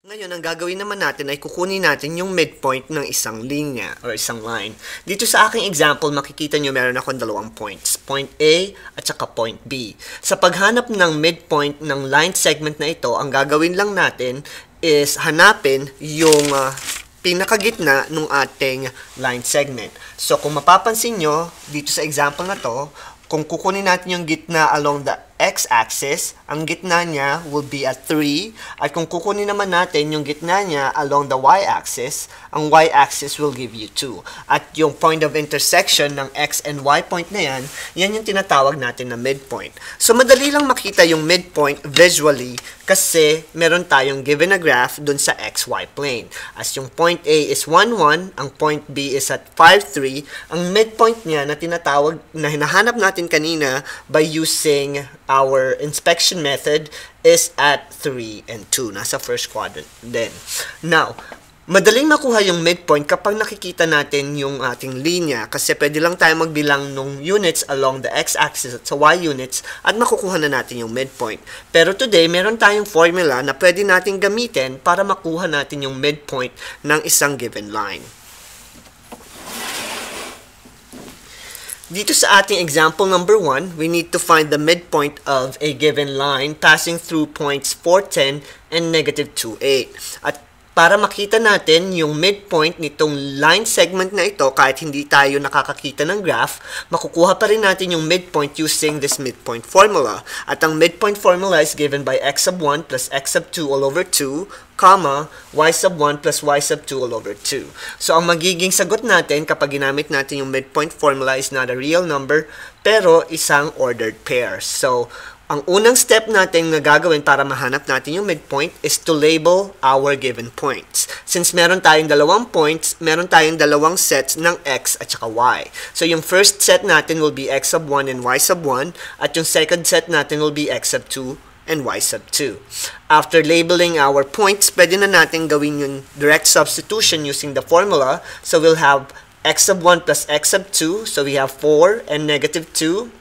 Ngayon, ang gagawin naman natin ay kukunin natin yung midpoint ng isang linya or isang line. Dito sa aking example, makikita nyo meron akong dalawang points. Point A at saka point B. Sa paghanap ng midpoint ng line segment na ito, ang gagawin lang natin is hanapin yung uh, pinakagitna ng ating line segment. So, kung mapapansin nyo, dito sa example na to, kung kukunin natin yung gitna along the x-axis, ang gitna niya will be at 3. At kung kukunin naman natin yung gitna niya along the y-axis, ang y-axis will give you 2. At yung point of intersection ng x and y point na yan, yan yung tinatawag natin na midpoint. So, madali lang makita yung midpoint visually kasi meron tayong given a graph dun sa xy plane. As yung point A is 1, 1, ang point B is at 5, 3, ang midpoint niya na tinatawag, na hinahanap natin kanina by using our inspection method is at 3 and 2. Nasa first quadrant din. Now, madaling makuha yung midpoint kapag nakikita natin yung ating linya kasi pwede lang tayo magbilang ng units along the x-axis at sa y-units at makukuha na natin yung midpoint. Pero today, meron tayong formula na pwede natin gamitin para makuha natin yung midpoint ng isang given line. Dito sa ating example number 1, we need to find the midpoint of a given line passing through points 410 and negative 28. At para makita natin yung midpoint nitong line segment na ito, kahit hindi tayo nakakakita ng graph, makukuha pa rin natin yung midpoint using this midpoint formula. At ang midpoint formula is given by x sub 1 plus x sub 2 all over 2, comma, y sub 1 plus y sub 2 all over 2. So, ang magiging sagot natin kapag ginamit natin yung midpoint formula is not a real number, pero isang ordered pair. So, ang unang step natin na gagawin para mahanap natin yung midpoint is to label our given points. Since meron tayong dalawang points, meron tayong dalawang sets ng x at saka y. So yung first set natin will be x sub 1 and y sub 1 at yung second set natin will be x sub 2 and y sub 2. After labeling our points, pwede na natin gawin yung direct substitution using the formula. So we'll have x sub 1 plus x sub 2. So we have 4 and negative 2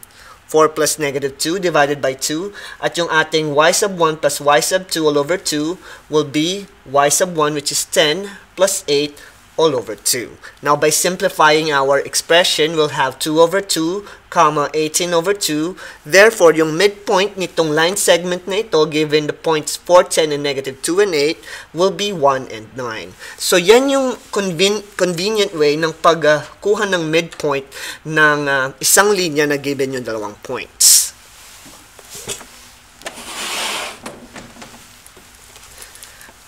4 plus negative 2 divided by 2. At yung ating y sub 1 plus y sub 2 all over 2 will be y sub 1 which is 10 plus 8 all over 2. Now, by simplifying our expression, we'll have 2 over 2, comma 18 over 2. Therefore, yung midpoint nitong line segment na ito, given the points 4, 10, and negative 2 and 8, will be 1 and 9. So, yan yung conven convenient way ng pagkuha uh, ng midpoint ng uh, isang linya na given yung dalawang points.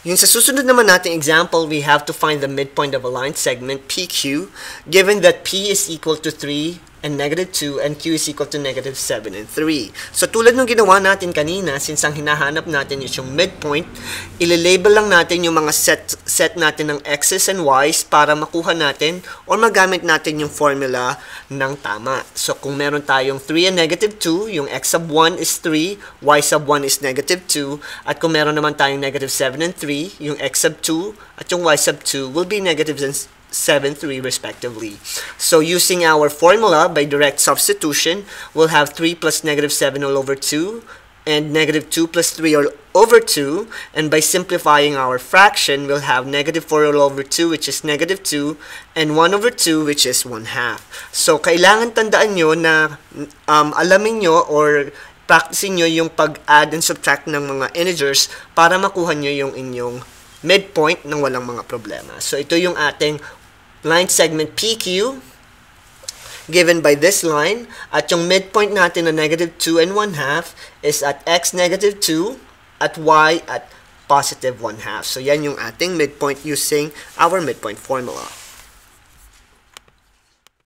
Yung sa susunod naman nating example, we have to find the midpoint of a line segment, PQ, given that P is equal to 3 and negative 2 and q is equal to negative 7 and 3. So tulad ng ginawa natin kanina, since ang hinahanap natin is yung midpoint, ililabel lang natin yung mga set, set natin ng x's and y's para makuha natin or magamit natin yung formula ng tama. So kung meron tayong 3 and negative 2, yung x sub 1 is 3, y sub 1 is negative 2, at kung meron naman tayong negative 7 and 3, yung x sub 2 at yung y sub 2 will be negative 7, 3 respectively. So using our formula by direct substitution, we'll have 3 plus negative 7 all over 2 and negative 2 plus 3 all over 2 and by simplifying our fraction, we'll have negative 4 all over 2 which is negative 2 and 1 over 2 which is 1 half. So kailangan tandaan nyo na um, alamin nyo or practicing nyo yung pag-add and subtract ng mga integers para makuha nyo yung inyong midpoint ng walang mga problema. So ito yung ating line segment PQ given by this line at yung midpoint natin na negative 2 and 1 half is at x negative 2 at y at positive 1 half. So yan yung ating midpoint using our midpoint formula.